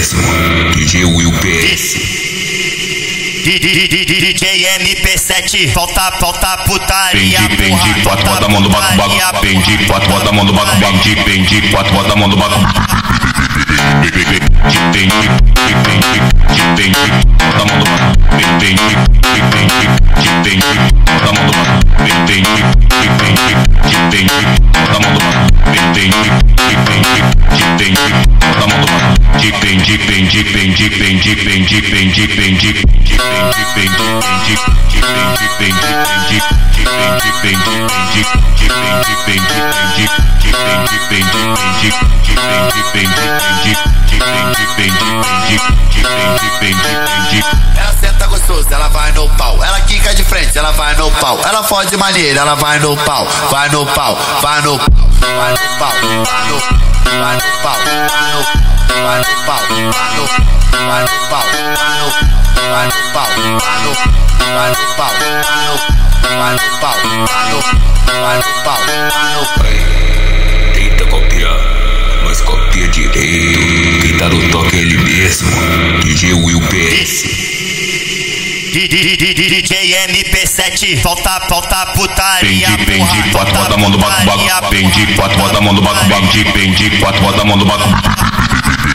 DJ Will PS. DJ MP7, falta, falta putaria, Pendi, pendi, quatro, bota a mão no baco, baco. Pendi, quatro, bota a mão no baco, baco. Pendi, quatro, bota a mão no baco. Pendi, pendi, pendi, bota a mão no baco. Pendi, pendi, pendi, bota a mão no baco. Pendi, pendi, pendi, bota a mão no baco. Pendi, pendi, pendi, Ela senta gostoso, ela vai no pau. Ela quica de frente, ela vai no pau. Ela fode maneira, ela vai no pau. Vai no pau, vai no pau, vai no pau, vai no vai no pau, vai no pau, vai no vai no pau, vai no vai no pau, vai no vai no pau, vai no vai no pau, vai no vai no pau, Tenta copiar, mas copia direito. Quem tá no toque é ele mesmo. DJ Will PS. DJ MP7, falta, falta putaria, Pendi, pendi, quatro, bota a mão no baco, baco. Pendi, quatro, bota a mão no baco, baco. Pendi, quatro, bota a mão no baco.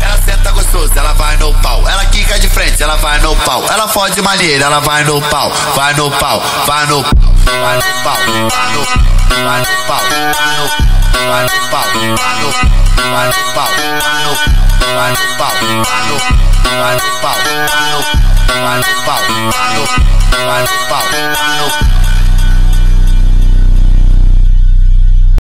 Ela senta gostoso, ela vai no pau. Ela quica de frente, ela vai no pau. Ela fode maneira, ela vai no pau. Vai no pau, vai no pau, vai no pau, vai no vai no pau, vai no vai no pau, vai no vai no pau, vai no vai no pau, vai no vai no pau, vai no vai no pau, vai no no pau, no